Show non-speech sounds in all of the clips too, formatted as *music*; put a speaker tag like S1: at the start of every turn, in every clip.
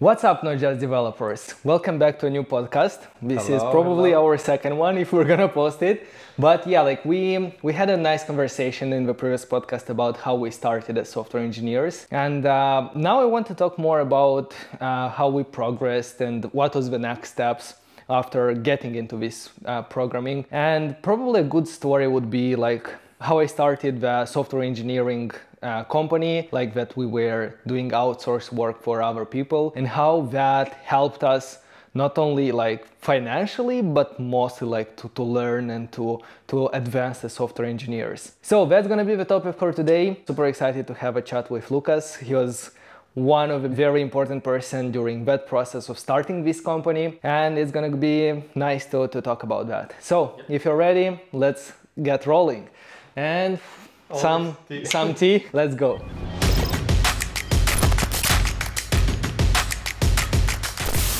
S1: What's up, notJust developers? Welcome back to a new podcast. This
S2: Hello,
S1: is probably
S2: hello.
S1: our second one if we're gonna post it. But yeah, like we we had a nice conversation in the previous podcast about how we started as software engineers, and uh, now I want to talk more about uh, how we progressed and what was the next steps after getting into this uh, programming. And probably a good story would be like how I started the software engineering uh, company, like that we were doing outsourced work for other people, and how that helped us not only like financially, but mostly like to, to learn and to, to advance as software engineers. So that's gonna be the topic for today. Super excited to have a chat with Lucas. He was one of a very important person during that process of starting this company and it's gonna be nice to, to talk about that so if you're ready let's get rolling and some
S2: tea. *laughs*
S1: some tea let's go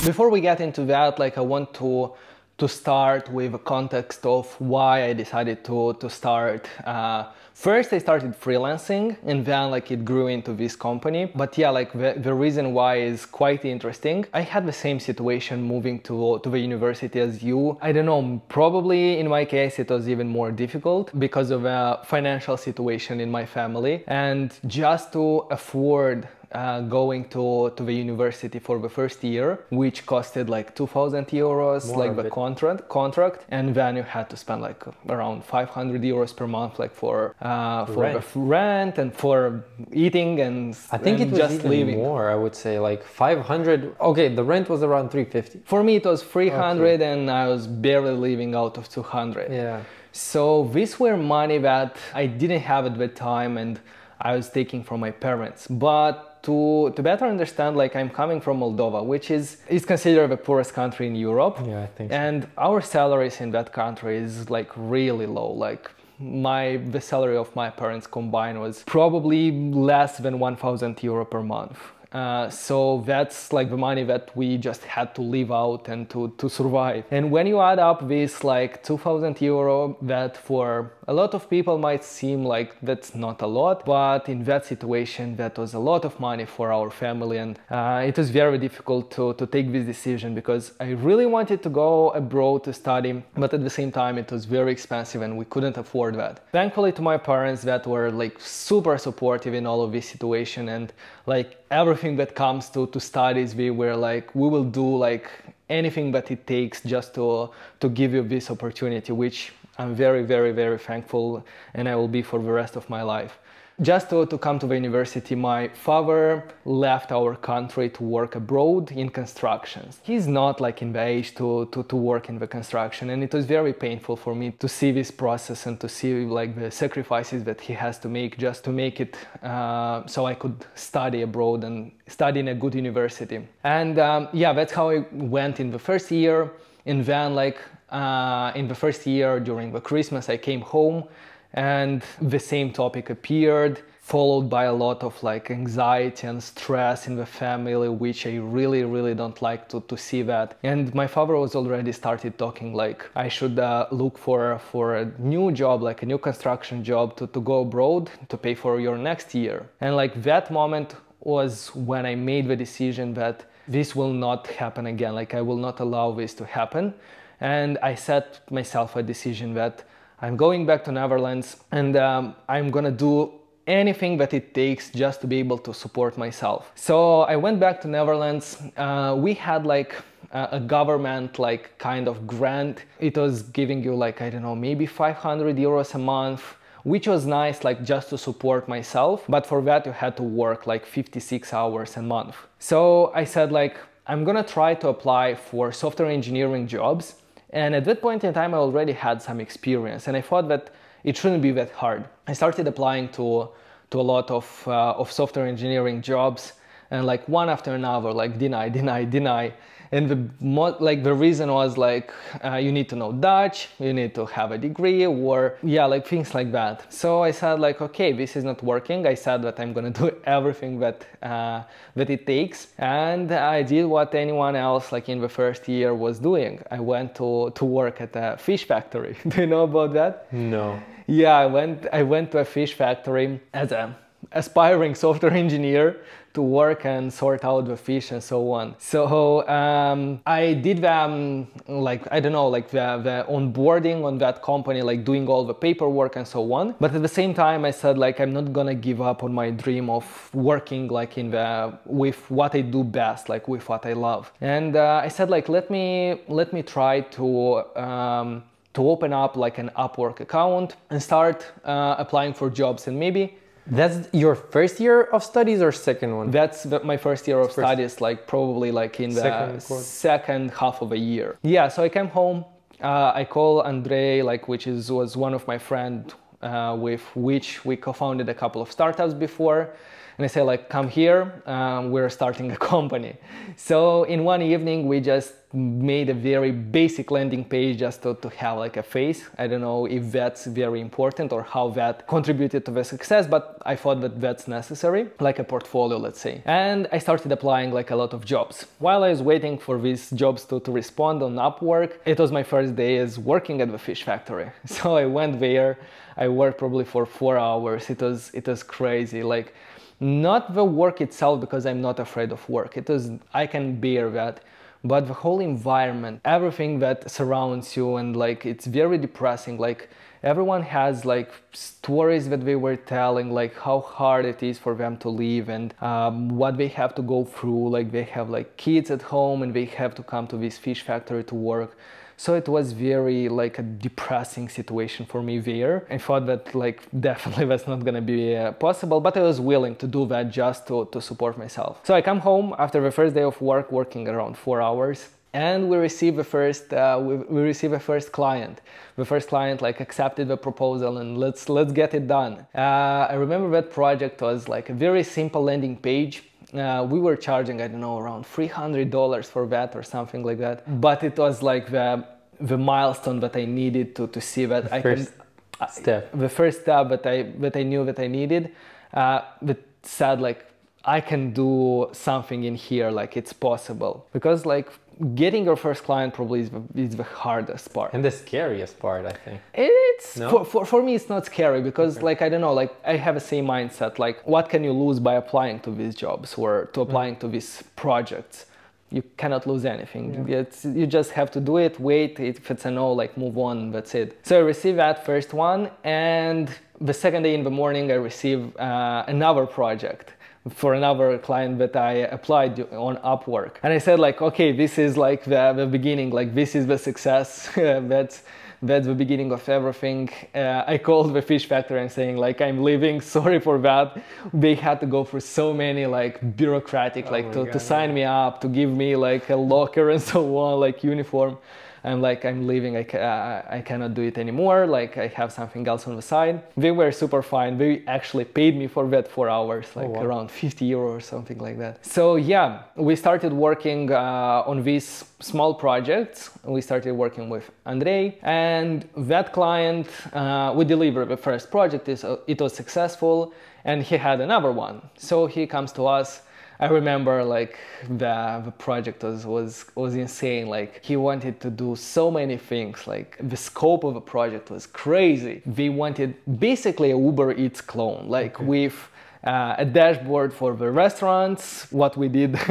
S1: before we get into that like i want to to start with a context of why i decided to to start uh, first i started freelancing and then like it grew into this company. But yeah like the, the reason why is quite interesting. I had the same situation moving to to the university as you. I don't know probably in my case it was even more difficult because of a financial situation in my family. And just to afford uh, going to, to the university for the first year, which costed like 2,000 euros,
S2: More
S1: like the contract, contract, and then you had to spend like around 500 euros per month, like for uh, for
S2: Rent.
S1: the f- rent and for eating and
S2: I think
S1: and
S2: it was
S1: just
S2: even
S1: living.
S2: more. I would say like 500. Okay, the rent was around 350.
S1: For me, it was 300, and I was barely living out of 200.
S2: Yeah.
S1: So these were money that I didn't have at the time and I was taking from my parents. But to, to better understand, like I'm coming from Moldova, which is, is considered the poorest country in Europe.
S2: Yeah, I think so.
S1: And our salaries in that country is like really low. Like my the salary of my parents combined was probably less than 1000 euro per month. Uh, so that's like the money that we just had to live out and to, to survive. And when you add up this like 2000 euro, that for a lot of people might seem like that's not a lot, but in that situation, that was a lot of money for our family. And uh, it was very difficult to, to take this decision because I really wanted to go abroad to study, but at the same time, it was very expensive and we couldn't afford that. Thankfully to my parents that were like super supportive in all of this situation and like everything that comes to, to studies, we were like, we will do like anything that it takes just to, to give you this opportunity, which I'm very, very, very thankful and I will be for the rest of my life. Just to, to come to the university, my father left our country to work abroad in constructions. He's not like in the age to, to, to work in the construction and it was very painful for me to see this process and to see like the sacrifices that he has to make just to make it uh, so I could study abroad and study in a good university. And um, yeah, that's how I went in the first year. And then like uh, in the first year during the Christmas, I came home and the same topic appeared followed by a lot of like anxiety and stress in the family which i really really don't like to, to see that. And my father was already started talking like i should uh, look for for a new job like a new construction job to, to go abroad to pay for your next year. And like that moment was when i made the decision that this will not happen again. Like i will not allow this to happen. And i set myself a decision that I'm going back to Netherlands and um, I'm gonna do anything that it takes just to be able to support myself. So I went back to Netherlands. Uh, we had like a a government like kind of grant. It was giving you like I don't know maybe 500 euros a month which was nice like just to support myself but for that you had to work like 56 hours a month so i said like i'm gonna try to apply for software engineering jobs and at that point in time, I already had some experience, and I thought that it shouldn't be that hard. I started applying to to a lot of uh, of software engineering jobs, and like one after another, like deny, deny, deny. And the mo- like the reason was like uh, you need to know Dutch, you need to have a degree, or yeah, like things like that. So I said like, okay, this is not working. I said that I'm gonna *laughs* do everything that uh, that it takes, and I did what anyone else like in the first year was doing. I went to to work at a fish factory. *laughs* do you know about that?
S2: No.
S1: Yeah, I went I went to a fish factory as a aspiring software engineer to work and sort out the fish and so on. So um, I did them like I don't know like the, the onboarding on that company, like doing all the paperwork and so on. But at the same time, I said like I'm not gonna give up on my dream of working like in the with what I do best, like with what I love. And uh, I said like let me let me try to. Um, to open up like an Upwork account and start uh, applying for jobs and maybe
S2: that's your first year of studies or second one?
S1: That's the, my first year of first. studies, like probably like in the second, second, half of a year. Yeah, so I came home. Uh, I call Andre, like which is was one of my friend uh, with which we co-founded a couple of startups before and I say like, come here, um, we're starting a *laughs* company. So in one evening, we just made a very basic landing page just to, to have like a face. I don't know if that's very important or how that contributed to the success, but I thought that that's necessary, like a portfolio, let's say. And I started applying like a lot of jobs. While I was waiting for these jobs to, to respond on Upwork, it was my first day as working at the fish factory. *laughs* So I went there, I worked probably for four hours. It was, it was crazy. Like not the work itself because i'm not afraid of work. It is i can bear that. But the whole environment everything that surrounds you and like it's very depressing. Like everyone has like stories that they were telling like how hard it is for them to live and um, what they have to go through. Like they have like kids at home and they have to come to this fish factory to work so it was very like a depressing situation for me there. I thought that like *laughs* definitely that's not gonna be uh, possible, but I was willing to do that just to, to support myself. So I come home after the first day of work, working around four hours and we receive the first uh, we, we receive a first client the first client like accepted the proposal and let's let's get it done uh, i remember that project was like a very simple landing page uh, we were charging i don't know around $300 for that or something like that. But it was like the the milestone that i needed to to see that
S2: the
S1: i
S2: first can step.
S1: the first step that i that i knew that i needed. Uh, that said like i can do something in here like it's possible. Because like getting your first client probably is the, is the hardest part
S2: and the scariest part i think
S1: it's no? for, for, for me it's not scary because okay. like i don't know like i have the same mindset like what can you lose by applying to these jobs or to applying mm. to these projects you cannot lose anything yeah. you just have to do it wait if it's a no like move on that's it so i received that first one and the second day in the morning i received uh, another project for another client that I applied on Upwork. And I said like, okay, this is like the, the beginning, like this is the success. *laughs* that's that's the beginning of everything. Uh, I called the fish factory and saying like I'm leaving. *laughs* Sorry for that. They had to go through so many like bureaucratic, oh like to, God, to sign yeah. me up, to give me like a locker and *laughs* so on, like uniform. I'm like, I'm leaving, I, ca- I cannot do it anymore, like I have something else on the side. They were super fine. They actually paid me for that four hours, like oh, wow. around 50 euro or something like that. So yeah, we started working uh, on these small projects. We started working with Andrei and that client, uh, we delivered the first project, it was successful and he had another one. So he comes to us I remember like the, the project was, was was insane. Like he wanted to do so many things. Like the scope of the project was crazy. They wanted basically a Uber Eats clone, like okay. with uh, a dashboard for the restaurants, what we did *laughs*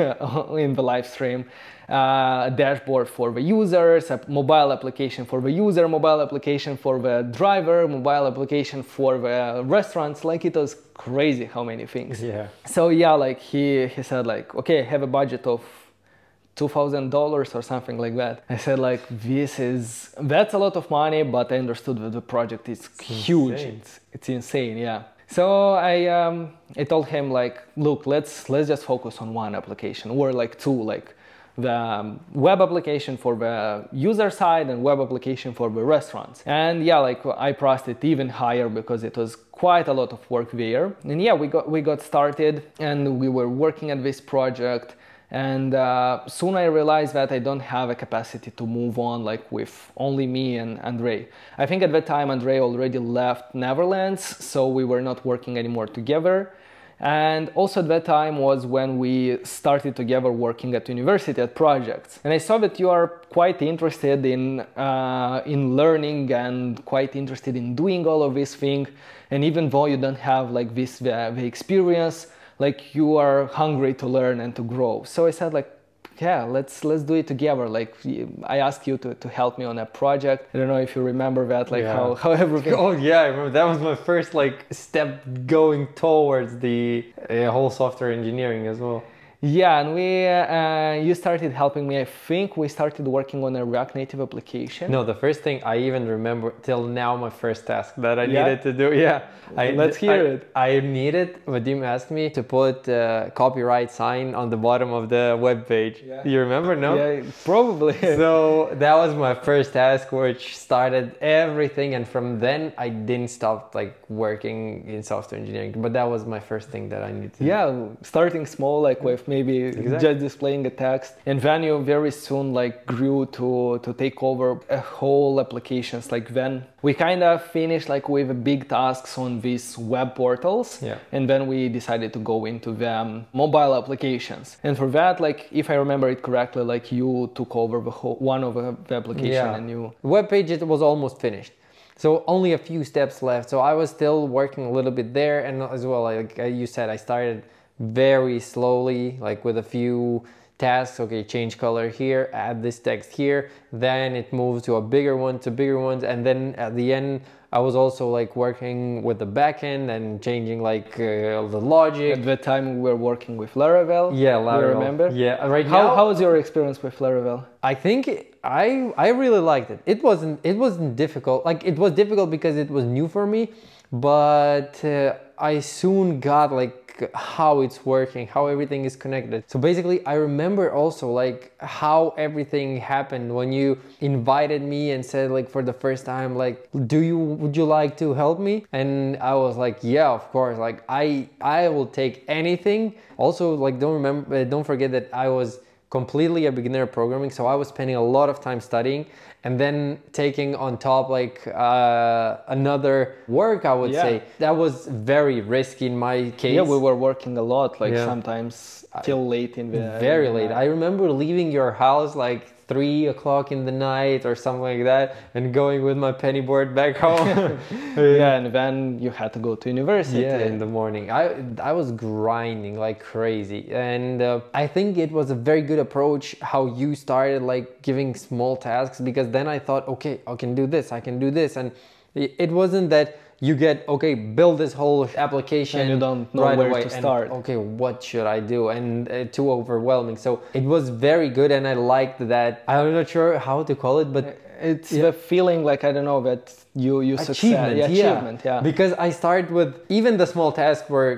S1: in the live stream, uh, a dashboard for the users, a mobile application for the user, mobile application for the driver, mobile application for the restaurants. Like it was crazy how many things.
S2: Yeah.
S1: So yeah, like he he said like okay, have a budget of two thousand dollars or something like that. I said like this is that's a lot of money, but I understood that the project is it's huge. Insane. It's it's insane. Yeah. So I um, I told him like, look, let's let's just focus on one application or like two, like the um, web application for the user side and web application for the restaurants. And yeah, like I priced it even higher because it was quite a lot of work there. And yeah, we got we got started and we were working at this project. And uh, soon I realized that I don't have a capacity to move on like with only me and Andre. I think at that time Andre already left Netherlands, so we were not working anymore together. And also at that time was when we started together working at university at projects. And I saw that you are quite interested in uh, in learning and quite interested in doing all of these things. And even though you don't have like this the, the experience, like you are hungry to learn and to grow. So I said like yeah let's let's do it together like i asked you to, to help me on a project i don't know if you remember that like
S2: Yeah.
S1: how, *laughs* how everything
S2: Oh yeah, I remember that was my first like step going towards the uh, whole software engineering as well.
S1: Yeah and we uh, you started helping me i think we started working on a react native application
S2: No, the first thing I even remember till now my first task that I
S1: Yeah?
S2: needed to do. Yeah, I,
S1: Let's hear
S2: I,
S1: it.
S2: I needed Vadim asked me to put uh, copyright sign on the bottom of the web page.
S1: Yeah.
S2: You remember? No.
S1: yeah probably *laughs*
S2: So that was my first task, which started everything, and from then I didn't stop like working in software engineering. But that was my first thing that I needed to. do.
S1: yeah starting small like with maybe
S2: Exactly.
S1: just displaying a text and then you very soon like grew to to take over a whole applications like then we kind of finished like with big tasks on these web portals
S2: Yeah.
S1: and then we decided to go into the um, mobile applications and for that like if i remember it correctly like you took over the whole one of the application
S2: Yeah.
S1: and you
S2: web page it was almost finished so only a few steps left so i was still working a little bit there and as well like you said i started very slowly like with a few tasks okay change color here add this text here then it moved to a bigger one to bigger ones and then at the end i was also like working with the backend and changing like uh, the logic
S1: at the time we were working with laravel
S2: yeah Laravel.
S1: remember
S2: yeah right
S1: how,
S2: now
S1: how was your experience with laravel
S2: I think I I really liked it. It wasn't it wasn't difficult. Like it was difficult because it was new for me, but uh, I soon got like how it's working, how everything is connected. So basically, I remember also like how everything happened when you invited me and said like for the first time like do you would you like to help me? And I was like yeah, of course. Like I I will take anything. Also like don't remember don't forget that I was completely a beginner programming so i was spending a lot of time studying and then taking on top like uh, another work i would
S1: Yeah.
S2: say that was very risky in my case
S1: Yeah, we were working a lot, like
S2: Yeah.
S1: sometimes till late in the
S2: very late i remember leaving your house like three o'clock in the night or something like that and going with my penny board back home. *laughs* *laughs*
S1: Yeah, and then you had to go to university.
S2: yeah in the morning. I i was grinding like crazy. And uh, i think it was a very good approach how you started like giving small tasks because then i thought okay i can do this i can do this. And it it wasn't that you get okay build this whole application
S1: And you don't know
S2: right
S1: where
S2: away
S1: to
S2: and,
S1: start.
S2: okay what should i do and uh, too overwhelming so it was very good and i liked that i'm not sure how to call it but
S1: It's the feeling like I don't know that you you succeed.
S2: achievement,
S1: Yeah,
S2: yeah.
S1: achievement, yeah.
S2: Because I started with even the small tasks were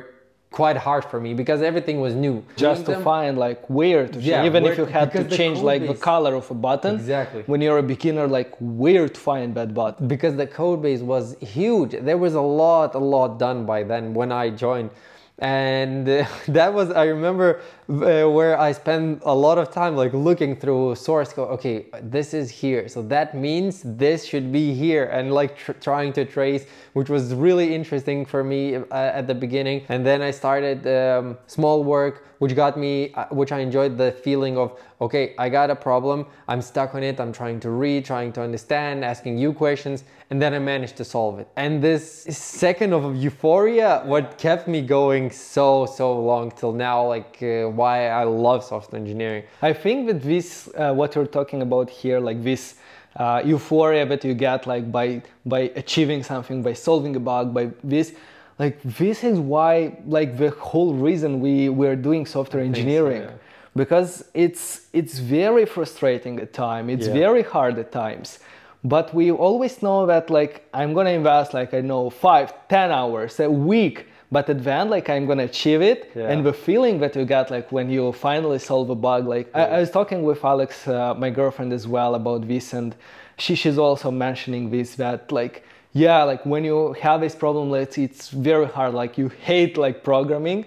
S2: quite hard for me because everything was new.
S1: Just to
S2: them-
S1: find like where to change,
S2: Yeah,
S1: even if you had to change like the color of a button.
S2: Exactly.
S1: When you're a beginner, like where to find that button.
S2: because the code base was huge. There was a lot, a lot done by then when I joined. And uh, *laughs* that was, I remember uh, where I spent a lot of time like looking through source code. Okay, this is here. So that means this should be here and like tr- trying to trace, which was really interesting for me uh, at the beginning. And then I started um, small work, which got me, uh, which I enjoyed the feeling of, okay, I got a problem. I'm stuck on it. I'm trying to read, trying to understand, asking you questions and then I managed to solve it. And this second of euphoria, what kept me going so so long till now, like uh, why I love software engineering.
S1: I think that this, uh, what you're talking about here, like this uh, euphoria that you get like by by achieving something, by solving a bug, by this, like this is why like the whole reason we we're doing software
S2: think so,
S1: engineering.
S2: yeah.
S1: Because it's it's very frustrating at times. It's
S2: Yeah.
S1: very hard at times. But we always know that like I'm gonna invest like I know five, ten hours a week, but at the end like I'm gonna achieve it.
S2: Yeah.
S1: And the feeling that you get like when you finally solve a bug, like I, I was talking with Alex, uh, my girlfriend as well about this, and she she's also mentioning this that like yeah, like when you have this problem, like it's very hard. Like you hate like programming.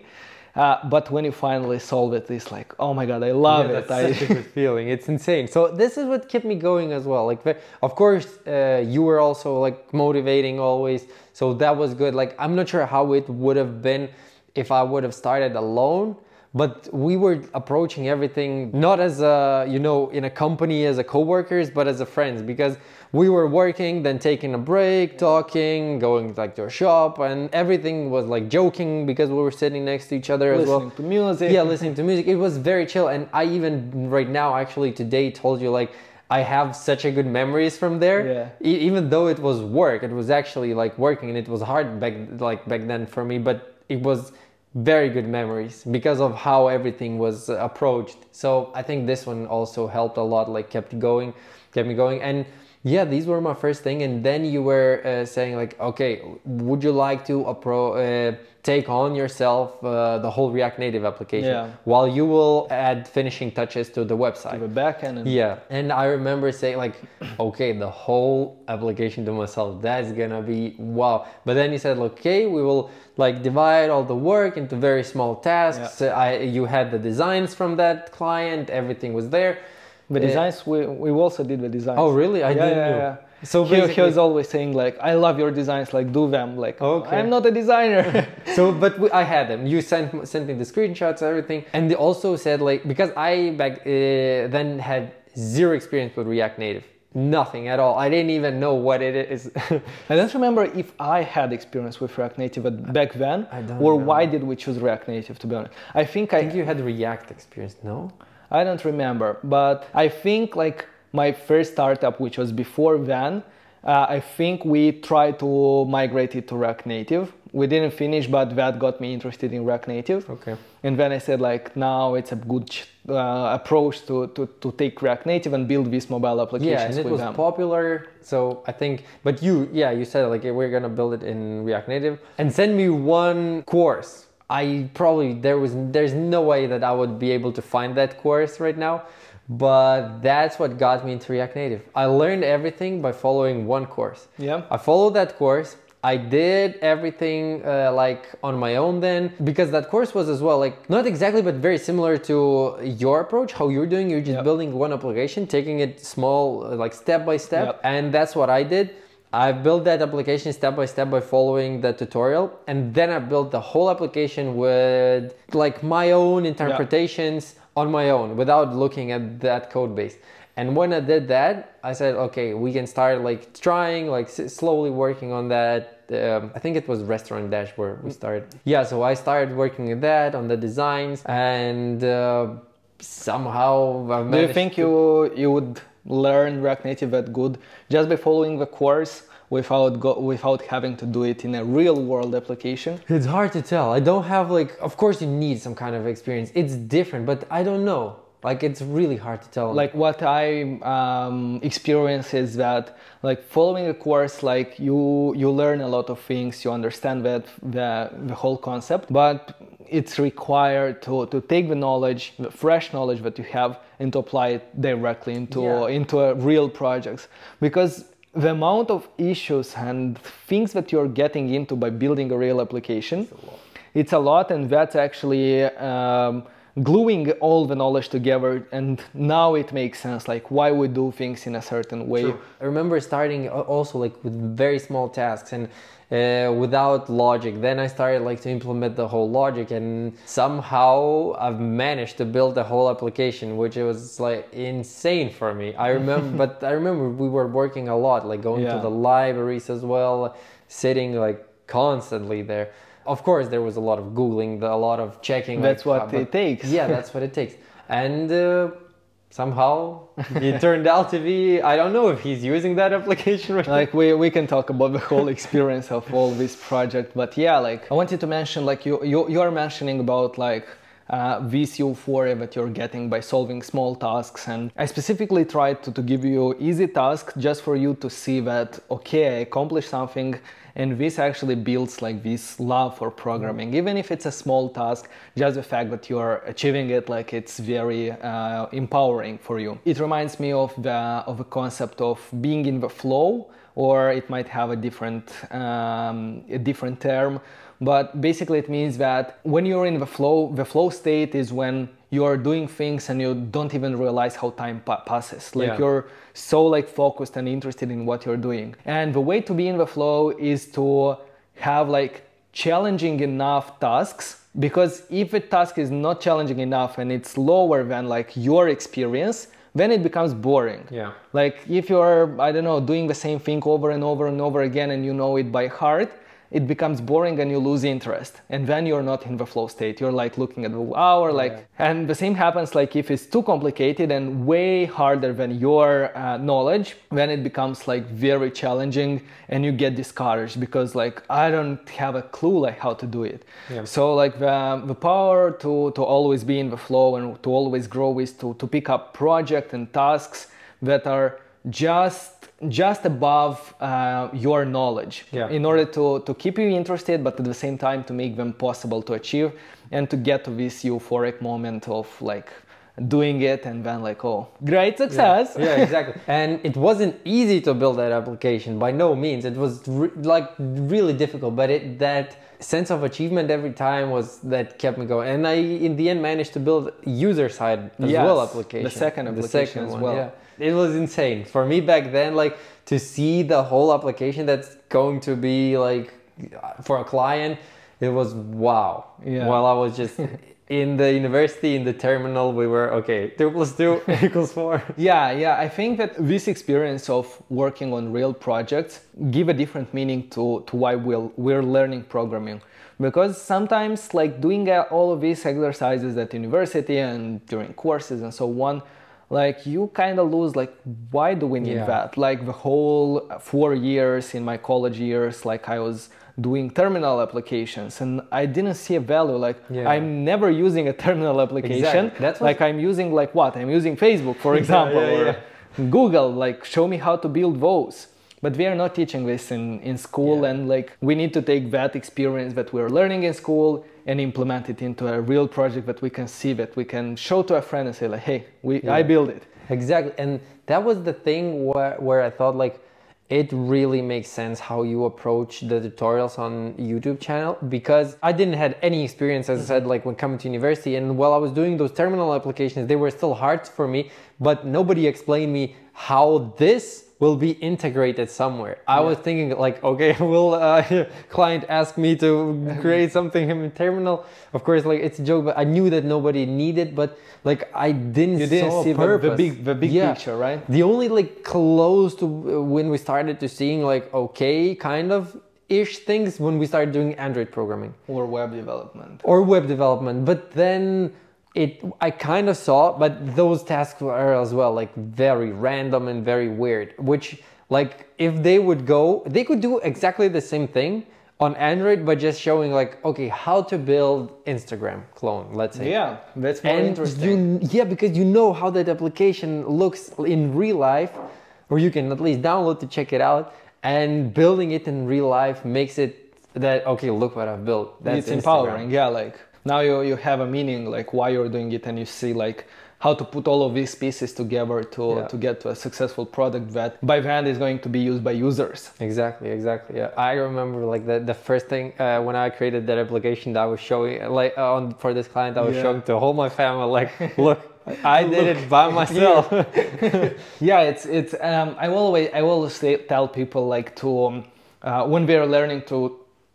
S1: Uh, but when you finally solve it, it's like, oh my god, I love
S2: Yeah,
S1: it.
S2: that's
S1: I,
S2: such a good *laughs* feeling. It's insane. So this is what kept me going as well. Like, of course, uh, you were also like motivating always. So that was good. Like, I'm not sure how it would have been if I would have started alone. But we were approaching everything not as a, you know, in a company as a co-workers, but as a friends because we were working, then taking a break, talking, going like to a shop, and everything was like joking because we were sitting next to each other as well.
S1: Listening to music.
S2: Yeah, listening to music. It was very chill, and I even right now actually today told you like I have such a good memories from there.
S1: Yeah.
S2: E- even though it was work, it was actually like working, and it was hard back like back then for me, but it was very good memories because of how everything was approached. So I think this one also helped a lot, like kept going, kept me going, and yeah, these were my first thing. And then you were uh, saying like, okay, would you like to appro- uh, take on yourself uh, the whole React Native application
S1: Yeah.
S2: while you will add finishing touches to the website?
S1: The backend. And
S2: Yeah, and I remember saying like, okay, the whole application to myself, that's gonna be wow. But then you said, okay, we will like divide all the work into very small tasks. I you had the designs from that client, everything was there.
S1: The
S2: Uh,
S1: designs, we, we also did the designs.
S2: Oh, really? I
S1: yeah,
S2: didn't
S1: yeah,
S2: know.
S1: yeah.
S2: So
S1: he, he was always saying like, I love your designs, like do them. Like,
S2: Okay.
S1: I'm not a designer. *laughs*
S2: so but we, I had them. You sent sent me the screenshots, everything, and they also said like because I back uh, then had zero experience with React Native, nothing at all. I didn't even know what it is. *laughs*
S1: I don't remember if I had experience with React Native at- back then,
S2: I don't
S1: or why did we choose React Native. To be honest, I think I
S2: I think you had React experience, no?
S1: I don't remember, but I think like my first startup, which was before Van, uh, I think we tried to migrate it to React Native. We didn't finish, but that got me interested in React Native.
S2: Okay.
S1: And then I said like now it's a good uh, approach to, to, to take React Native and build these mobile applications
S2: Yeah, and it was
S1: them.
S2: popular. So I think, but you, yeah, you said like we're gonna build it in React Native and send me one course. I probably there was there's no way that I would be able to find that course right now, but that's what got me into React Native. I learned everything by following one course.
S1: Yeah.
S2: I followed that course. I did everything uh, like on my own then because that course was as well like not exactly but very similar to your approach how you're doing you're just
S1: Yep.
S2: building one application taking it small uh, like step by step
S1: Yep.
S2: and that's what I did I built that application step by step by following the tutorial and then I built the whole application with like my own interpretations on my own without looking at that code base and when I did that, I said, okay, we can start like trying, like slowly working on that. Um, I think it was restaurant dash where we started. Yeah, so I started working with that on the designs, and uh, somehow I
S1: Do you think
S2: to-
S1: you you would learn React Native that good just by following the course without go, without having to do it in a real world application?
S2: It's hard to tell. I don't have like. Of course, you need some kind of experience. It's different, but I don't know. Like it's really hard to tell.
S1: like what i um, experience is that like following a course like you you learn a lot of things you understand that the, the whole concept but it's required to, to take the knowledge the fresh knowledge that you have and to apply it directly into
S2: Yeah.
S1: into a real projects because the amount of issues and things that you're getting into by building a real application it's a lot and that's actually um, gluing all the knowledge together and now it makes sense like why we do things in a certain way
S2: I remember starting also like with very small tasks and uh, without logic. Then I started like to implement the whole logic, and somehow I've managed to build the whole application, which was like insane for me. I remember, *laughs* but I remember we were working a lot, like going
S1: Yeah.
S2: to the libraries as well, sitting like constantly there. Of course, there was a lot of googling, a lot of checking.
S1: That's
S2: like,
S1: what
S2: uh,
S1: it takes.
S2: Yeah, that's what it takes. And uh, somehow *laughs* it turned out to be i don't know if he's using that application right
S1: like we, we can talk about the whole experience of all this project but yeah like i wanted to mention like you you, you are mentioning about like uh, this euphoria that you're getting by solving small tasks and i specifically tried to, to give you easy tasks just for you to see that okay i accomplished something and this actually builds like this love for programming. Even if it's a small task just the fact that you're achieving it like it's very uh, empowering for you. It reminds me of the of the concept of being in the flow or it might have a different um, a different term. But basically it means that when you're in the flow the flow state is when you're doing things and you don't even realize how time pa- passes. Like
S2: Yeah.
S1: you're so like focused and interested in what you're doing. And the way to be in the flow is to have like challenging enough tasks because if a task is not challenging enough and it's lower than like your experience then it becomes boring
S2: Yeah.
S1: like if you're i don't know doing the same thing over and over and over again and you know it by heart it becomes boring and you lose interest. And then you're not in the flow state you're like looking at the hour like and the same happens like if it's too complicated and way harder than your uh, knowledge then it becomes like very challenging and you get discouraged because like i don't have a clue like how to do it.
S2: Yeah.
S1: so like the, the power to to always be in the flow and to always grow is to to pick up project and tasks that are just just above uh, your knowledge
S2: Yeah.
S1: in order to, to keep you interested but at the same time to make them possible to achieve and to get to this euphoric moment of like doing it and then like oh great success
S2: Yeah, *laughs* exactly. and it wasn't easy to build that application by no means. It was re- like really difficult, but it that sense of achievement every time was that kept me going. And I, in the end, managed to build user side as
S1: Yes,
S2: well
S1: the
S2: application.
S1: second application as well.
S2: Yeah. It was insane for me back then. Like to see the whole application that's going to be like for a client. It was wow.
S1: Yeah.
S2: While I was just *laughs* in the university in the terminal, we were okay. Two plus two *laughs* *laughs* equals four.
S1: Yeah, yeah. I think that this experience of working on real projects give a different meaning to, to why we'll, we're learning programming. Because sometimes like doing uh, all of these exercises at university and during courses and so on, like you kind of lose like why do we need
S2: Yeah.
S1: that? Like the whole four years in my college years, like I was doing terminal applications and I didn't see a value. Like
S2: Yeah.
S1: I'm never using a terminal application.
S2: Exactly. That's
S1: like I'm using like what? I'm using Facebook, for *laughs* example,
S2: yeah,
S1: or
S2: yeah.
S1: Google. Like show me how to build those. But we are not teaching this in, in school, and like we need to take that experience that we're learning in school and implement it into a real project that we can see, that we can show to a friend and say like, hey, we I built it.
S2: Exactly. And that was the thing where, where I thought like it really makes sense how you approach the tutorials on YouTube channel because I didn't had any experience as I said mm-hmm. like when coming to university and while I was doing those terminal applications they were still hard for me but nobody explained me how this will be integrated somewhere. I was thinking like okay *laughs* will uh, *laughs* client ask me to *laughs* create something in terminal of course like it's a joke but I knew that nobody needed but like I didn't
S1: You didn't see the- the big- the big
S2: Yeah.
S1: picture, right?
S2: The only like close to uh, when we started to seeing like okay kind of ish things when we started doing Android programming
S1: Or web development.
S2: or web development. But then it I kind of saw, but those tasks were as well like very random and very weird. Which like if they would go, they could do exactly the same thing on Android, but just showing like okay how to build Instagram clone. Let's say
S1: Yeah, that's more
S2: and
S1: interesting.
S2: you yeah because you know how that application looks in real life or you can at least download to check it out and building it in real life makes it that okay look what i've built that's
S1: it's
S2: Instagram.
S1: empowering yeah like now you, you have a meaning like why you're doing it and you see like how to put all of these pieces together to,
S2: Yeah.
S1: to get to a successful product that by the end is going to be used by users
S2: exactly exactly yeah i remember like the, the first thing uh, when i created that application that i was showing like uh, on for this client i was
S1: Yeah.
S2: showing to whole my family like *laughs* look i did it by myself *laughs*
S1: yeah it's it's um, i always i always tell people like to um, uh, when we are learning to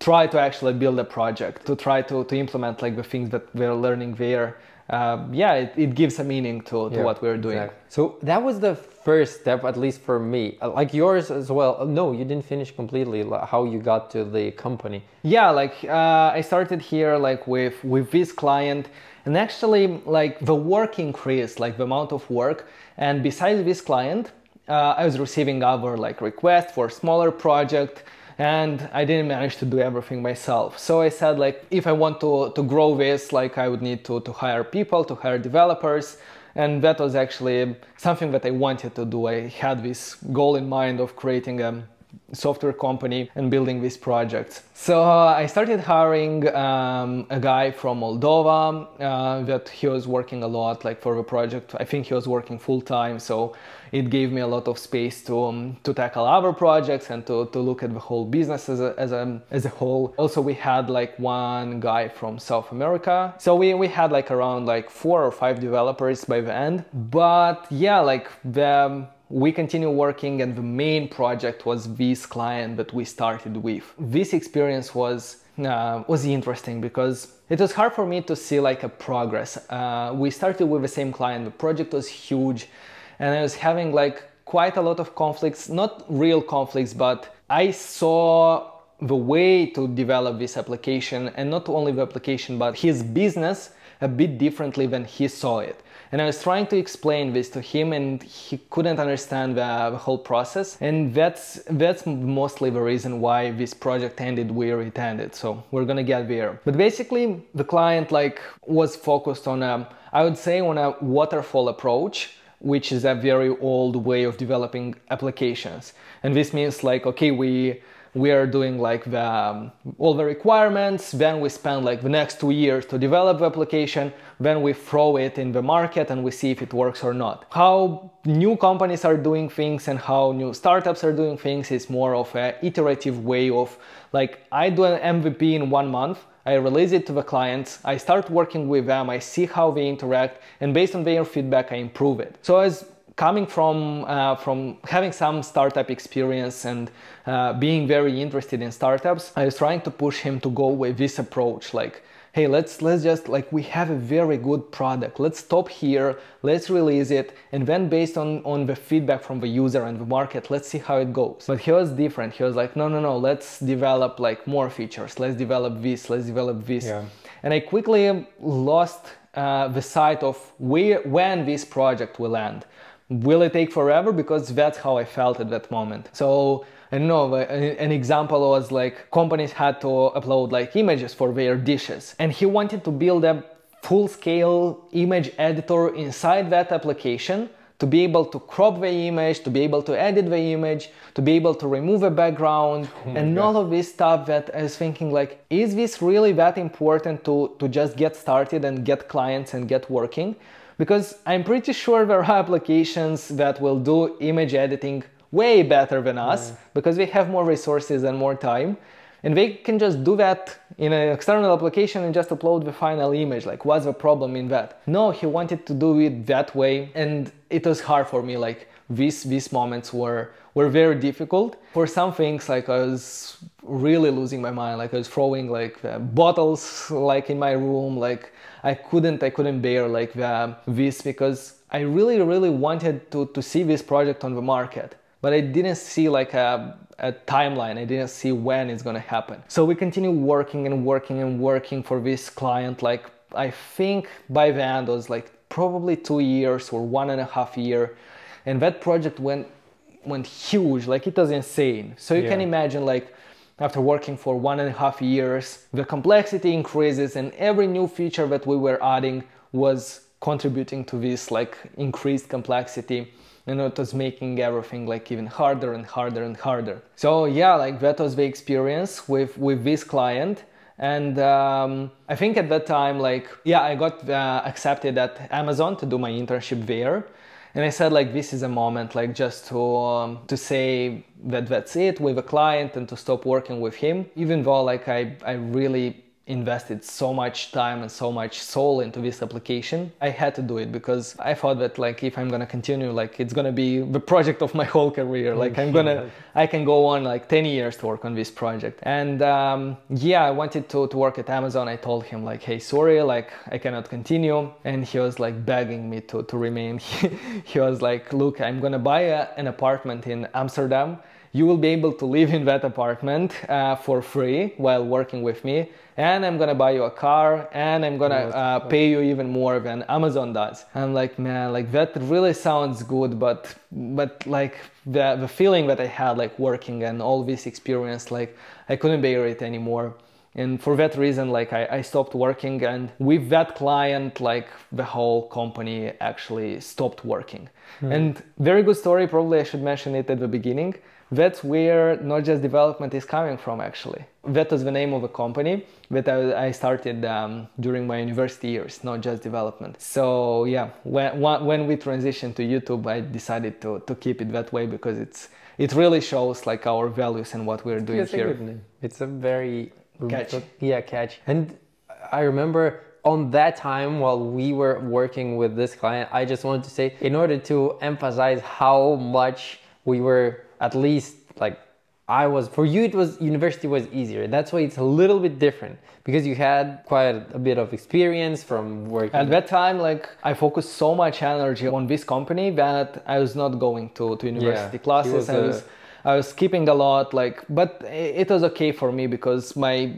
S1: try to actually build a project to try to, to implement like the things that we're learning there uh, yeah it, it gives a meaning to, to
S2: Yeah,
S1: what we're doing
S2: exactly. So that was the first step, at least for me. Uh, Like yours as well. Uh, No, you didn't finish completely. How you got to the company?
S1: yeah like uh, i started here like with with this client and actually like the work increased like the amount of work and besides this client uh, i was receiving other like requests for smaller project and i didn't manage to do everything myself. So i said like if i want to to grow this like i would need to to hire people to hire developers. And that was actually something that i wanted to do. I had this goal in mind of creating a software company and building these projects. So uh, I started hiring um, a guy from Moldova uh, that he was working a lot like for the project. I think he was working full time, so it gave me a lot of space to um, to tackle other projects and to, to look at the whole business as a, as a as a whole. Also, we had like one guy from South America, so we we had like around like four or five developers by the end. But yeah, like the we continue working and the main project was this client that we started with this experience was uh, was interesting because it was hard for me to see like a progress. Uh, we started with the same client. The project was huge, and I was having like quite a lot of conflicts. Not real conflicts, but I saw the way to develop this application, and not only the application, but his business a bit differently than he saw it. And I was trying to explain this to him, and he couldn't understand the, whole process. And that's that's mostly the reason why this project ended where it ended. So we're gonna get there. But basically, the client like was focused on a, I would say, on a waterfall approach which is a very old way of developing applications. And this means like, okay, we we are doing like the um, all the requirements then we spend like the next two years to develop the application then we throw it in the market and we see if it works or not how new companies are doing things and how new startups are doing things is more of an iterative way of like i do an mvp in one month I release it to the clients, I start working with them, I see how they interact, and based on their feedback, I improve it. So as coming from uh, from having some startup experience and uh, being very interested in startups i was trying to push him to go with this approach like hey let's let's just like we have a very good product. Let's stop here. Let's release it. And then based on on the feedback from the user and the market let's see how it goes. But he was different. He was like no no no. Let's develop like more features. Let's develop this. Let's develop this. Yeah. and i quickly lost uh, the sight of where when this project will end will it take forever because that's how i felt at that moment so i know an example was like companies had to upload like images for their dishes and he wanted to build a full scale image editor inside that application to be able to crop the image, to be able to edit the image, to be able to remove a background, oh and God. all of this stuff that I was thinking like, is this really that important to, to just get started and get clients and get working? Because I'm pretty sure there are applications that will do image editing way better than us because we have more resources and more time. And they can just do that in an external application and just upload the final image. Like what's the problem in that? No he wanted to do it that way and it was hard for me. Like these these moments were were very difficult. For some things like i was really losing my mind like i was throwing like bottles like in my room like I couldn't I couldn't bear like the, this because I really really wanted to, to see this project on the market but I didn't see like a, a timeline. I didn't see when it's gonna happen. So we continue working and working and working for this client like I think by the end it was like probably two years or one and a half year and that project went went huge. Like it was insane. So you yeah. can imagine like after working for one and a half years, the complexity increases and every new feature that we were adding was contributing to this like increased complexity. And it was making everything like even harder and harder and harder. So yeah, like that was the experience with with this client. And um, I think at that time like yeah I got uh, accepted at Amazon to do my internship there and I said like this is a moment like just to um, to say that that's it with a client and to stop working with him. Even though like I I really invested so much time and so much soul into this application i had to do it because i thought that like if i'm gonna continue like it's gonna be the project of my *laughs* whole career. Like i'm gonna i can go on like 10 years to work on this project. And um, yeah i wanted to, to work at amazon. I told him like hey sorry like i cannot continue. And he was like begging me to, to remain. *laughs* He was like look i'm gonna buy a, an apartment in amsterdam you will be able to live in that apartment uh, for free while working with me. And i'm gonna buy you a car and i'm gonna uh, pay you even more than amazon does. I'm like man like that really sounds good but but like the, the feeling that i had like working and all this experience like i couldn't bear it anymore. And for that reason like I, I, stopped working. And with that client like the whole company actually stopped working. Mm. and very good story. Probably i should mention it at the beginning that's where not just development is coming from actually. That was the name of a company that I, started um, during my university years, not just development. So yeah, when, when we transitioned to YouTube, I decided to, to keep it that way because it's it really shows like our values and what we're doing
S2: it's
S1: here.
S2: It's a very
S1: catch.
S2: Yeah, catch. And I remember on that time while we were working with this client, I just wanted to say, in order to emphasize how much we were at least like I was for you it was university was easier. That's why it's a little bit different because you had quite a bit of experience from working.
S1: At that time, like I focused so much energy on this company that I was not going to, to university
S2: Yeah,
S1: classes.
S2: was
S1: I was skipping a lot, like, but it was okay for me because my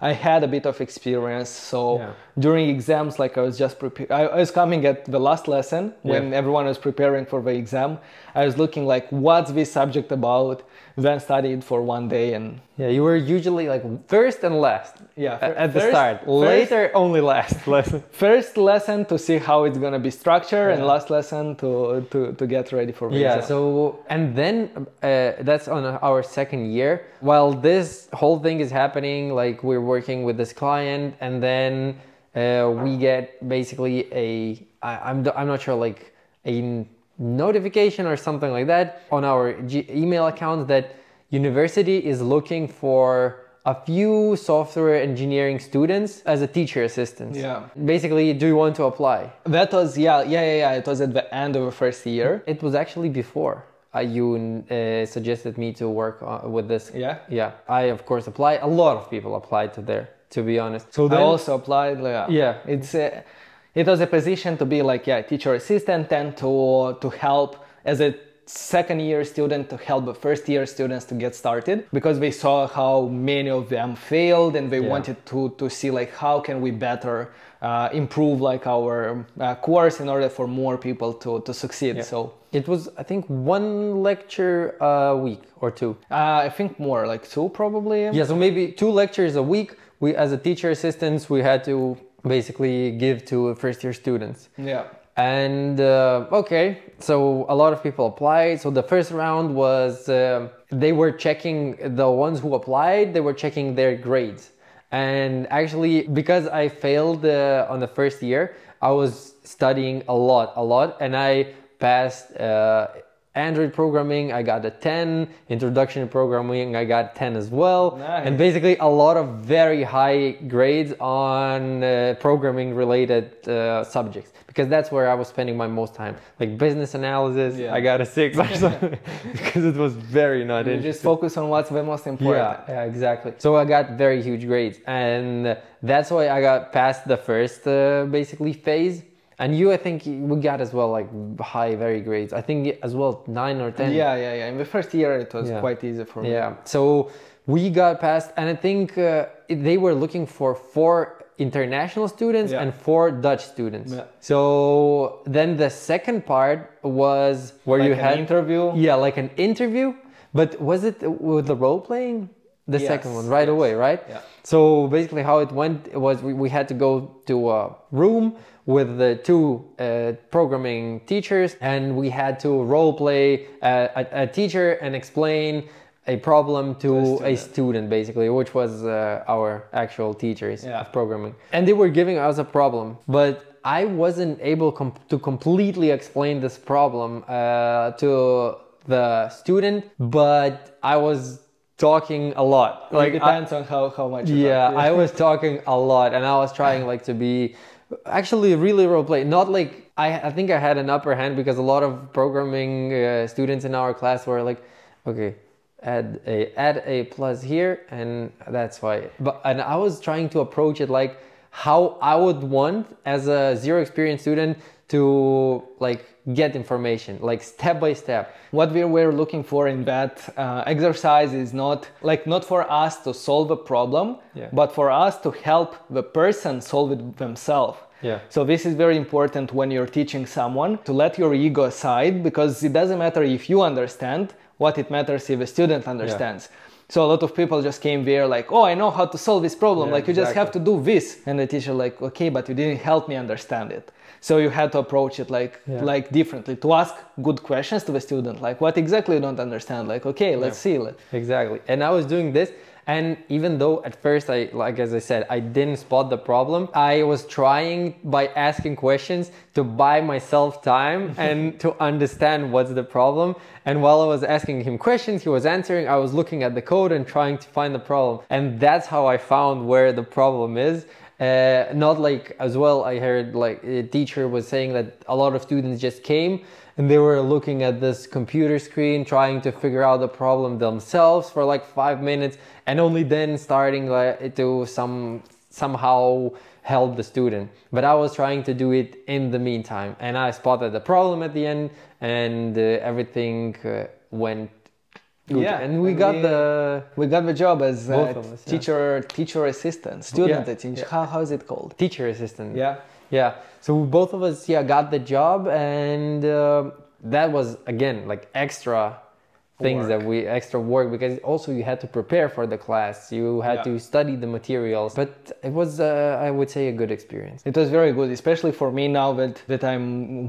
S1: I had a bit of experience. So
S2: Yeah.
S1: during exams, like I was just preparing. I, I was coming at the last lesson when
S2: Yeah.
S1: everyone was preparing for the exam. I was looking like, what's this subject about? Then studied for one day and
S2: yeah, you were usually like first and last.
S1: Yeah,
S2: at, at the
S1: first-
S2: start.
S1: first-
S2: Later, only last *laughs* lesson.
S1: first lesson to see how it's gonna be structured, and last lesson to to to get ready for
S2: Yeah.
S1: exam.
S2: So and then uh, that's on our second year. While this whole thing is happening, like we're working with this client, and then uh, we get basically a I, I'm I'm not sure like a notification or something like that on our G- email account that university is looking for a few software engineering students as a teacher assistant.
S1: Yeah.
S2: Basically, do you want to apply?
S1: That was yeah yeah yeah yeah. It was at the end of the first year.
S2: It was actually before uh, you uh, suggested me to work uh, with this.
S1: Yeah?
S2: Yeah. I of course applied. A lot of people applied to there, to be honest. So
S1: I also applied. like,
S2: Yeah.
S1: it's a, it was a position to be like yeah teacher assistant and to to help as a second year student to help the first year students to get started because they saw how many of them failed and they
S2: Yeah.
S1: wanted to to see like how can we better uh, improve like our uh, course in order for more people to to succeed. So.
S2: it was I think one lecture a week or two.
S1: Uh, I think more like two probably.
S2: Yeah. So maybe two lectures a week. We as a teacher assistants we had to basically give to first year students.
S1: Yeah.
S2: And uh, okay, so a lot of people applied. So the first round was uh, they were checking the ones who applied. They were checking their grades. And actually, because I failed uh, on the first year, I was studying a lot, a lot, and I passed uh, Android programming. I got a 10. Introduction to programming, I got 10 as well.
S1: Nice.
S2: And basically a lot of very high grades on uh, programming related uh, subjects because that's where I was spending my most time. Like business analysis,
S1: Yeah.
S2: I got a six or something *laughs* because it was very not
S1: You
S2: interesting.
S1: just focus on what's the most important.
S2: Yeah, yeah, exactly. So I got very huge grades, and that's why I got past the first uh, basically phase. And you, I think, we got as well like high, very grades. I think as well nine or ten.
S1: Yeah, yeah, yeah. In the first year, it was
S2: Yeah.
S1: quite easy for me.
S2: Yeah. So we got past, and I think uh, they were looking for four international students
S1: Yeah.
S2: and four Dutch students.
S1: Yeah.
S2: So then the second part was where
S1: Like
S2: you
S1: an
S2: had
S1: interview?
S2: Yeah, like an interview. But was it with the role playing? The
S1: Yes,
S2: second one, right
S1: yes.
S2: away, right?
S1: Yeah.
S2: So basically, how it went was we, we had to go to a room with the two uh, programming teachers, and we had to role play uh, a, a teacher and explain a problem to a student,
S1: student.
S2: basically, which was uh, our actual teachers
S1: Yeah.
S2: of programming. And they were giving us a problem, but I wasn't able com- to completely explain this problem uh, to the student, but I was talking a lot.
S1: Like it depends on how, how much.
S2: yeah. I was talking a lot, and I was trying like to be actually really role play. Not like I, I think I had an upper hand because a lot of programming uh, students in our class were like, okay, add a add a plus here, and that's why. But and I was trying to approach it like how I would want as a zero experience student to like get information like step by step.
S1: What we were looking for in that uh, exercise is not like not for us to solve a problem
S2: Yeah.
S1: but for us to help the person solve it themselves.
S2: Yeah.
S1: so this is very important when you're teaching someone to let your ego aside because it doesn't matter if you understand what it matters if a student understands. So a lot of people just came there like oh i know how to solve this problem.
S2: Yeah,
S1: like you just have to do this. And the teacher like okay but you didn't help me understand it so you had to approach it like
S2: Yeah.
S1: like differently to ask good questions to the student like what exactly you don't understand like okay let's see
S2: Exactly. And I was doing this and even though at first I like as I said I didn't spot the problem, I was trying by asking questions to buy myself time *laughs* and to understand what's the problem. And while I was asking him questions, he was answering, I was looking at the code and trying to find the problem. And that's how I found where the problem is. Uh, not like as well i heard like a teacher was saying that a lot of students just came and they were looking at this computer screen trying to figure out the problem themselves for like five minutes and only then starting like to some somehow help the student. But i was trying to do it in the meantime and i spotted the problem at the end and uh, everything uh, went good.
S1: Yeah,
S2: and we
S1: and
S2: got
S1: we-
S2: the
S1: We got the job as uh,
S2: Both of yeah.
S1: teacher teacher assistant, student
S2: Yeah,
S1: assistant.
S2: yeah.
S1: How, how is it called?
S2: teacher assistant
S1: Yeah.
S2: Yeah. So both of us, yeah, got the job, and uh, that was again like extra things that we extra work because also you had to prepare for the class, you had
S1: Yeah.
S2: to study the materials, but it was, uh, I would say, a good experience.
S1: It was very good, especially for me now that that I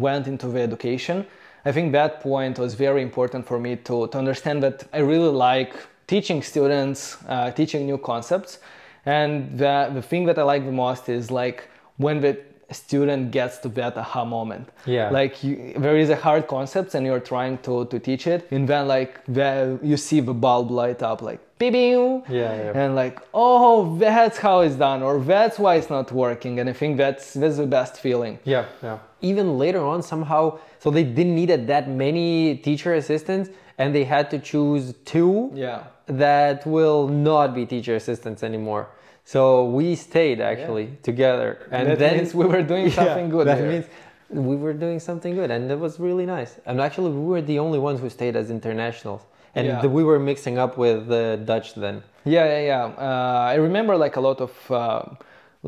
S1: went into the education. I think that point was very important for me to to understand that I really like teaching students, uh, teaching new concepts, and the the thing that I like the most is like when the student gets to that aha moment.
S2: Yeah.
S1: Like you, there is a hard concept and you're trying to to teach it, and then like the, you see the bulb light up, like beep beep.
S2: Yeah, yeah.
S1: and like oh that's how it's done or that's why it's not working and i think that's that's the best feeling
S2: Yeah, yeah. Even later on, somehow, so they didn't need that many teacher assistants, and they had to choose two
S1: yeah
S2: that will not be teacher assistants anymore. So we stayed actually together, and
S1: that
S2: then
S1: means we were doing *laughs* something good
S2: That means we were doing something good, and it was really nice. And actually, we were the only ones who stayed as internationals, and
S1: Yeah.
S2: we were mixing up with the Dutch then.
S1: yeah yeah yeah uh, i remember like a lot of uh,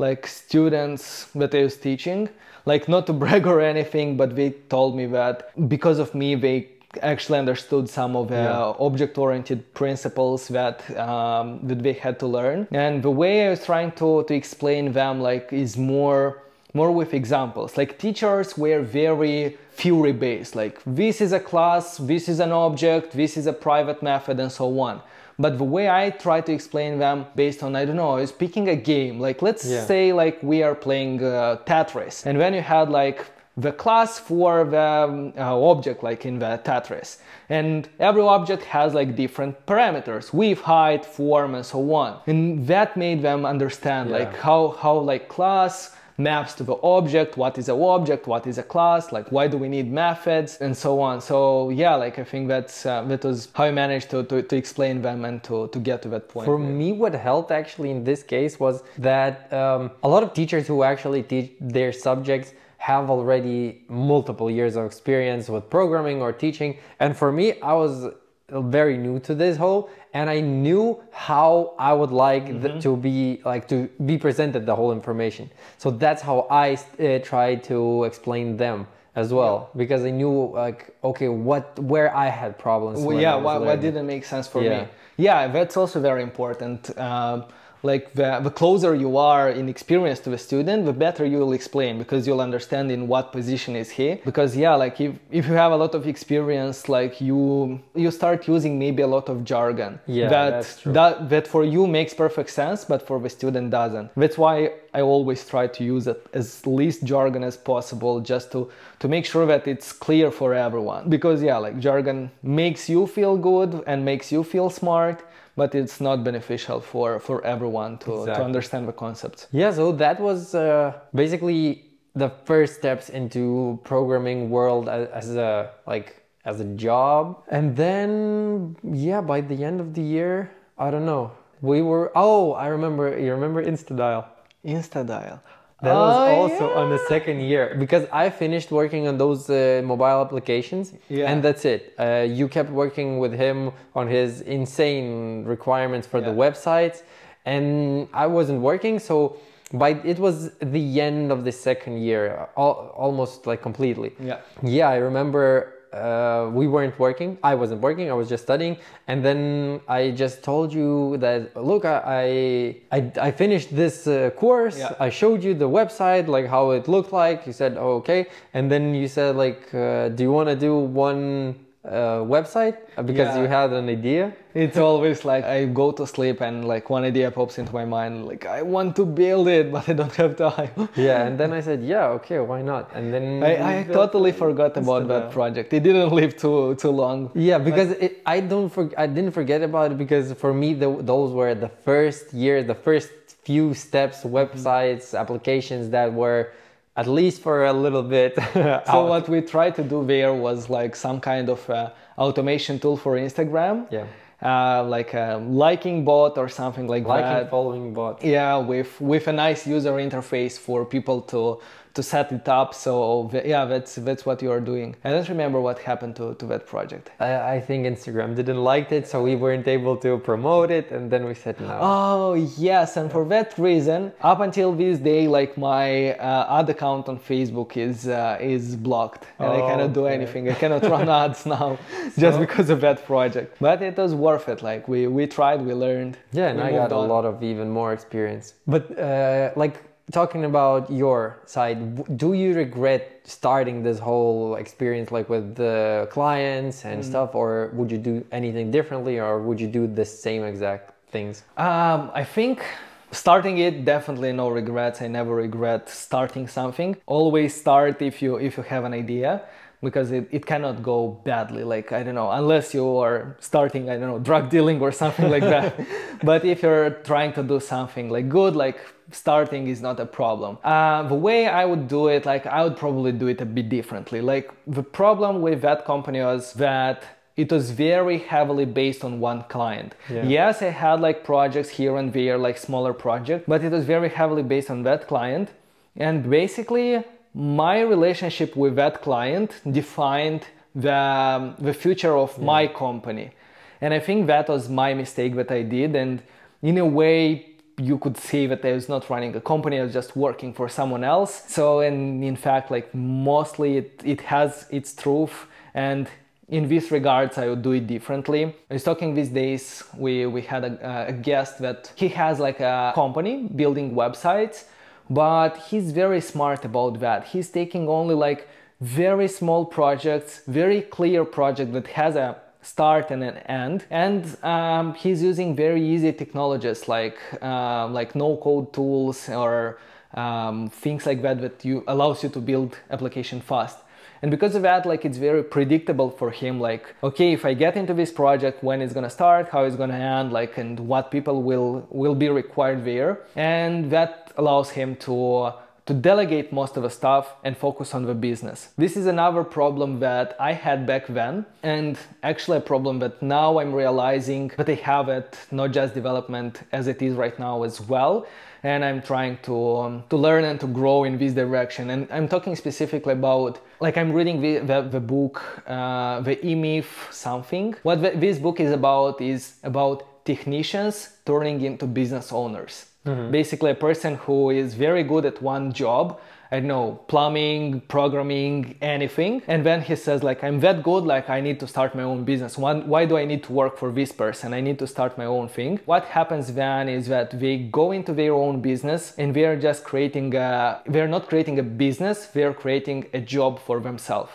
S1: like students that i was teaching like not to *laughs* brag or anything but they told me that because of me they actually understood some of the
S2: Yeah.
S1: object-oriented principles that um, that they had to learn and the way i was trying to to explain them like is more more with examples. Like teachers were very theory based, like this is a class, this is an object, this is a private method, and so on. But the way I try to explain them based on, I don't know, is picking a game. Like let's
S2: Yeah.
S1: say like we are playing uh, Tetris, and then you had like the class for the um, uh, object like in the Tetris. And every object has like different parameters, width, height, form, and so on. And that made them understand
S2: Yeah.
S1: like how, how like class maps to the object, what is a object, what is a class, like why do we need methods, and so on. So yeah, like I think that's uh, that was how I managed to, to, to explain them and to, to get to that point.
S2: For me, what helped actually in this case was that um, a lot of teachers who actually teach their subjects have already multiple years of experience with programming or teaching. And for me, I was very new to this whole and i knew how i would like the, to be like to be presented the whole information. So that's how i uh, tried to explain them as well because i knew like okay what where i had problems
S1: Well, yeah what, what didn't make sense for
S2: Yeah.
S1: me? Yeah. That's also very important. Um, like the, the closer you are in experience to the student the better you will explain because you'll understand in what position is he. Because yeah like if, if you have a lot of experience like you you start using maybe a lot of jargon.
S2: Yeah,
S1: that
S2: that's true.
S1: that that for you makes perfect sense but for the student doesn't. That's why i always try to use it as least jargon as possible just to to make sure that it's clear for everyone. Because yeah like jargon makes you feel good and makes you feel smart but it's not beneficial for for everyone to, to understand the concepts
S2: Yeah, so that was uh, basically the first steps into programming world as, as a like as a job, and then yeah, by the end of the year, I don't know, we were. Oh, I remember. You remember Instadial?
S1: instadial
S2: That was
S1: Oh,
S2: also on the second year because I finished working on those uh, mobile applications,
S1: Yeah.
S2: and that's it. Uh, you kept working with him on his insane requirements for the
S1: Yeah.
S2: websites, and I wasn't working. So by it was the end of the second year, al- almost like completely.
S1: yeah
S2: Yeah, I remember uh, we weren't working. I wasn't working. I was just studying, and then I just told you that look, I I, I finished this uh, course.
S1: Yeah.
S2: I showed you the website, like how it looked like. You said oh, okay, and then you said like, uh, do you want to do one uh, website Uh, because
S1: Yeah.
S2: you had an idea?
S1: it's always like i go to sleep and like one idea pops into my mind like i want to build it *laughs* but i don't have time
S2: Yeah, and then I said yeah, okay, why not? And then
S1: I, I totally forgot about that project. It didn't live too too long.
S2: Yeah, because it, I don't for, I didn't forget about it because for me the, those were the first year, the first few steps, websites, applications that were at least for a little bit. *laughs*
S1: so what we tried to do there was like some kind of uh, automation tool for Instagram.
S2: Yeah.
S1: Uh, like a liking bot or something like
S2: liking,
S1: that.
S2: following bot.
S1: Yeah, with with a nice user interface for people to to set it up. So yeah, that's that's what you are doing. I don't remember what happened to, to that project.
S2: I, I think Instagram didn't like it, so we weren't able to promote it, and then we said no.
S1: Oh yes, and for that reason, up until this day, like my uh, ad account on Facebook is uh, is blocked, and I cannot do
S2: Okay.
S1: anything. I cannot run *laughs* ads now, just because of that project. But it was worth it. Like we we tried, we learned.
S2: Yeah, and I got a lot of even more experience. But uh, like talking about your side, do you regret starting this whole experience like with the clients and stuff, or would you do anything differently, or would you do the same exact things?
S1: Um, I think starting it definitely no regrets. I never regret starting something. Always start if you if you have an idea because it, it cannot go badly like i don't know unless you are starting i don't know drug dealing or something like that *laughs* *laughs* but if you're trying to do something like good like starting is not a problem uh, the way i would do it like i would probably do it a bit differently like the problem with that company was that it was very heavily based on one client.
S2: Yeah.
S1: Yes, I had like projects here and there, like smaller projects, but it was very heavily based on that client. And basically, my relationship with that client defined the, the future of my company. And I think that was my mistake that I did. And in a way, you could say that I was not running a company, I was just working for someone else. So, and in fact, like mostly it, it has its truth. And in this regards, I would do it differently. I was talking these days, we, we had a, a guest that he has like a company building websites, but he's very smart about that. He's taking only like very small projects, very clear project that has a start and an end and um, he's using very easy technologies like uh, like no code tools or um, things like that that you allows you to build application fast and because of that like it's very predictable for him like okay if i get into this project when it's to start how it's to end like and what people will will be required there and that allows him to to delegate most of the stuff and focus on the business. This is another problem that I had back then, and actually a problem that now I'm realizing that I have it notJust Development as it is right now as well. And I'm trying to um, to learn and to grow in this direction. And I'm talking specifically about like I'm reading the the, the book, uh, the E Myth something. What the, this book is about is about technicians turning into business owners. Basically, a person who is very good at one job, I don't know, plumbing, programming, anything. And then he says, like, I'm that good, like, I need to start my own business. Why do I need to work for this person? I need to start my own thing. What happens then is that they go into their own business and they're just creating a, they're not creating a business, they're creating a job for themselves.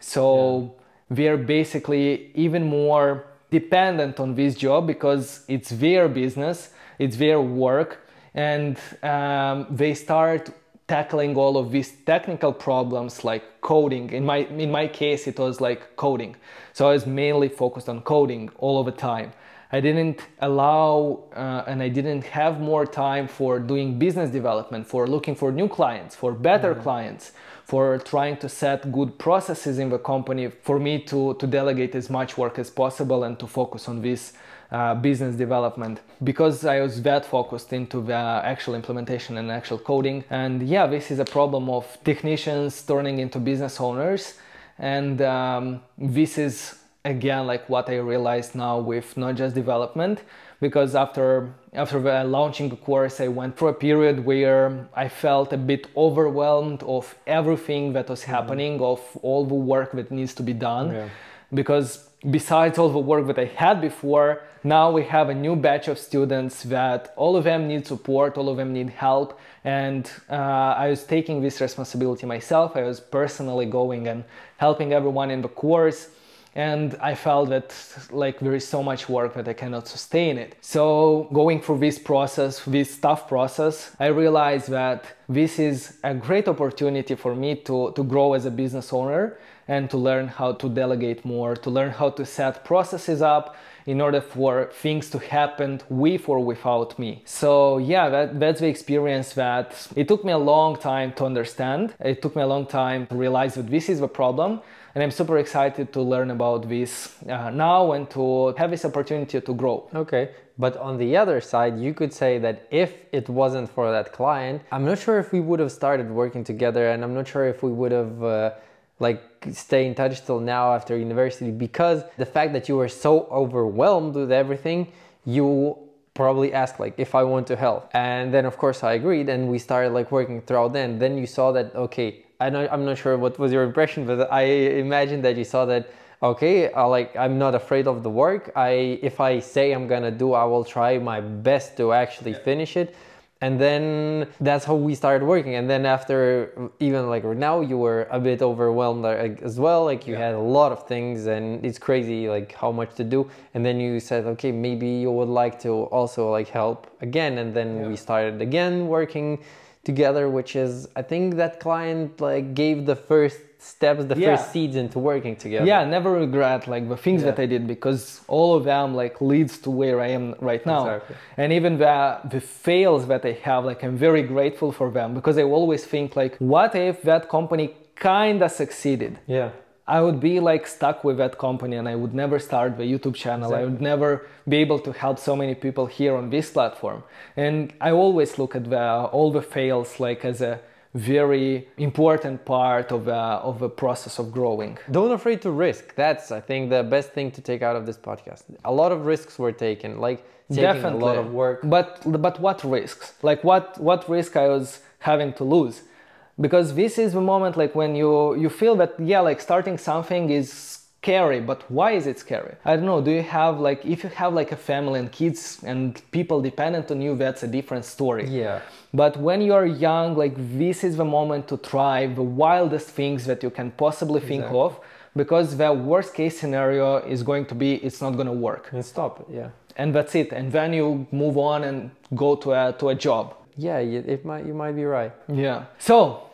S1: So they're basically even more dependent on this job because it's their business, it's their work, and um, they start tackling all of these technical problems like coding. In my in my case, it was like coding, so I was mainly focused on coding all of the time. I didn't allow uh, and I didn't have more time for doing business development, for looking for new clients, for better clients, for trying to set good processes in the company, for me to, to delegate as much work as possible and to focus on this uh, business development because I was that focused into the actual implementation and actual coding. And yeah, this is a problem of technicians turning into business owners. And um, this is again like what I realized now with notJust Development because after after the launching the course I went through a period where I felt a bit overwhelmed of everything that was happening of all the work that needs to be done
S2: Yeah.
S1: because besides all the work that I had before now we have a new batch of students that all of them need support all of them need help. And uh, I was taking this responsibility myself. I was personally going and helping everyone in the course. And i felt that like there is so much work that i cannot sustain it. So going through this process this tough process i realized that this is a great opportunity for me to, to grow as a business owner and to learn how to delegate more, to learn how to set processes up in order for things to happen with or without me. So yeah, that, that's the experience that it took me a long time to understand. It took me a long time to realize that this is the problem. And I'm super excited to learn about this uh, now and to have this opportunity to grow.
S2: Okay. But on the other side, you could say that if it wasn't for that client, I'm not sure if we would have started working together and I'm not sure if we would have. Uh, like stay in touch till now after university because the fact that you were so overwhelmed with everything you probably asked like if i want to help. And then of course i agreed and we started like working throughout then. Then you saw that okay I know, i'm not sure what was your impression but i imagine that you saw that okay I like i'm not afraid of the work. I if i say i'm gonna do i will try my best to actually yeah. finish it and then that's how we started working and then after even like now you were a bit overwhelmed as well like you yeah. had a lot of things and it's crazy like how much to do and then you said okay maybe you would like to also like help again and then yeah. we started again working together which is i think that client like gave the first steps the yeah. first seeds into working together
S1: yeah never regret like the things yeah. that i did because all of them like leads to where i am right now exactly. and even the the fails that i have like i'm very grateful for them because i always think like what if that company kinda succeeded
S2: yeah
S1: I would be like stuck with that company and I would never start the YouTube channel. Exactly. I would never be able to help so many people here on this platform. And I always look at the, all the fails like as a very important part of a, of a process of growing.
S2: Don't afraid to risk. That's I think the best thing to take out of this podcast. A lot of risks were taken, like taking Definitely. a lot of work.
S1: But but what risks? Like what what risk I was having to lose? Because this is the moment like when you you feel that yeah like starting something is scary but why is it scary? I don't know do you have like if you have like a family and kids and people dependent on you that's a different story.
S2: Yeah.
S1: But when you're young like this is the moment to try the wildest things that you can possibly think exactly. of because the worst case scenario is going to be it's not going to work.
S2: And stop yeah.
S1: And that's it. And then you move on and go to a to a job.
S2: Yeah it might you might be right.
S1: Yeah. So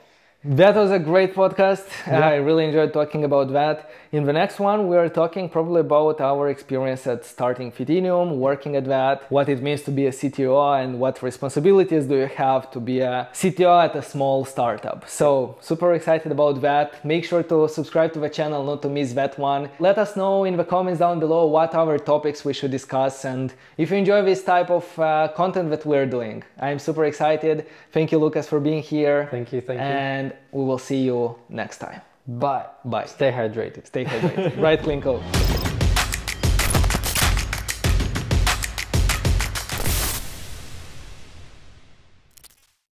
S1: that was a great podcast. Yeah. I really enjoyed talking about that. In the next one, we are talking probably about our experience at starting Fitinium, working at that, what it means to be a CTO, and what responsibilities do you have to be a CTO at a small startup. So, super excited about that. Make sure to subscribe to the channel not to miss that one. Let us know in the comments down below what other topics we should discuss, and if you enjoy this type of uh, content that we're doing. I'm super excited. Thank you, Lucas, for being here.
S2: Thank you. Thank
S1: you. And and we will see you next time.
S2: Bye.
S1: Bye.
S2: Stay hydrated.
S1: Stay hydrated. *laughs* right, Klinko.